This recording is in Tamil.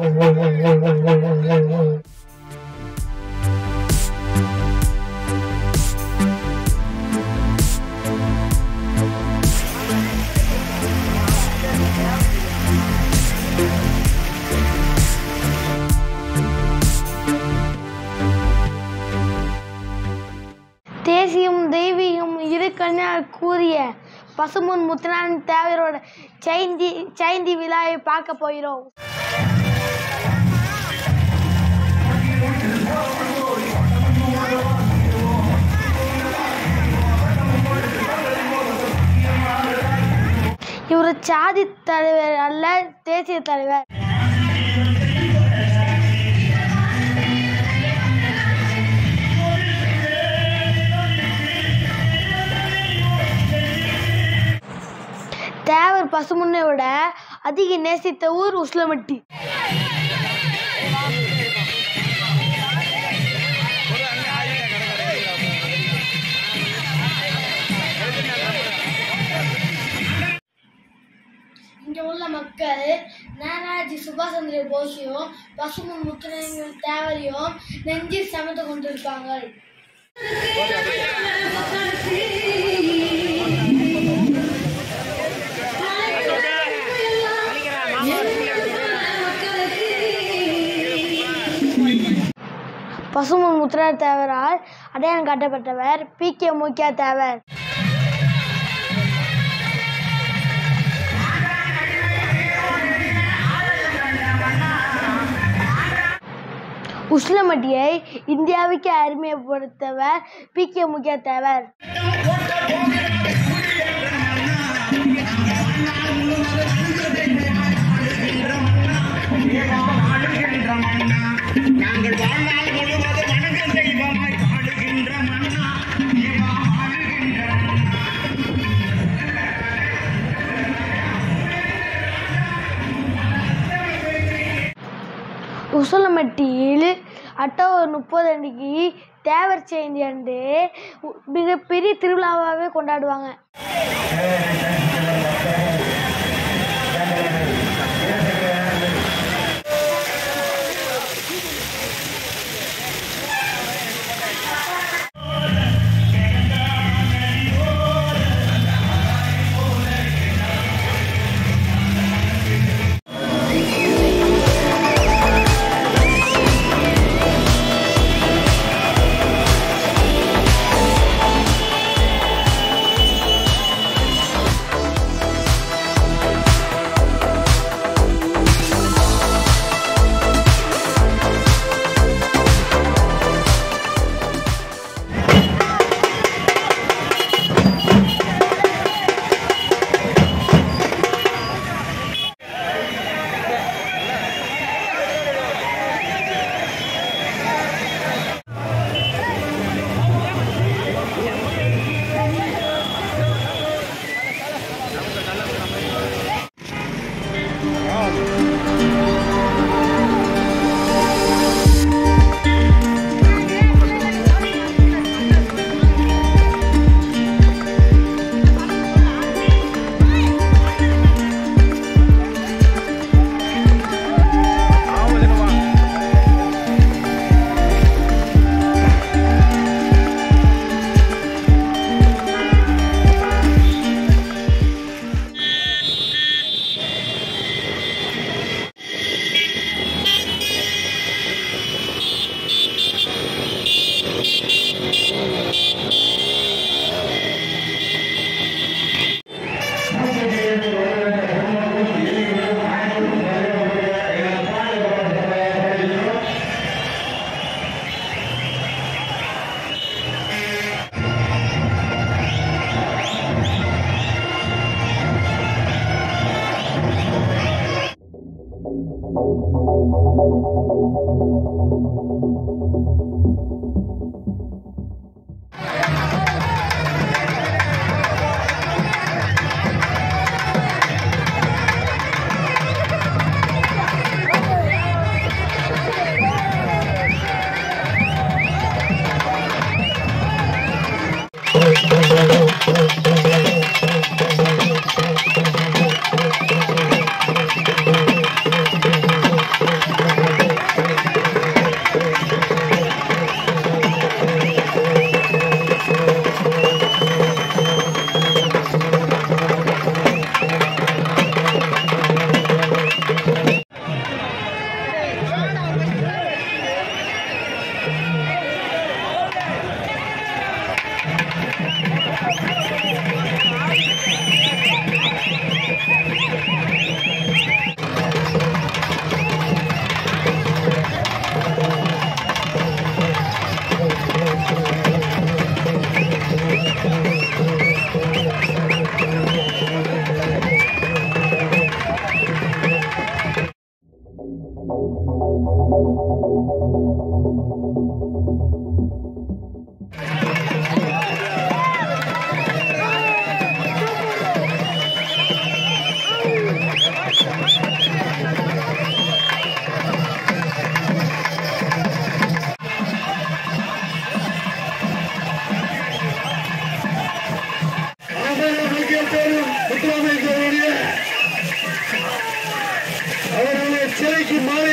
தேசியம் தெய்வீகம் இரு கண்ணால் கூறிய பசுமுன் முத்துனான் தேவரோட ஜெயந்தி ஜெயந்தி விழாவை பார்க்க போகிறோம். சாதி தலைவர் அல்ல தேசிய தலைவர். தேவர் பசுமுன்னை விட அதிக நேசித்த ஊர் உஸ்லமட்டி இங்கே உள்ள மக்கள் நானாஜி சுபாஷ் சந்திர போஸையும் பசுமுன் முத்துரையும் தேவரையும் நெஞ்சில் சமைத்து கொண்டிருப்பாங்க பசுமன் முத்துரா தேவரால் அடையாளம் காட்டப்பட்டவர் பி கே முக்கியா தேவர். உஷ்ணமட்டியை இந்தியாவுக்கு அறிமுகப்படுத்தவர் பி. கே. முக்கிய தேவர் நாங்கள் வாழ்நாள் முழுவதும் வணங்க உசலமட்டியில் அக்டோபர் முப்பது அன்னைக்கு தேவர் ஜெயந்தி அன்று மிகப்பெரிய திருவிழாவாகவே கொண்டாடுவாங்க. money.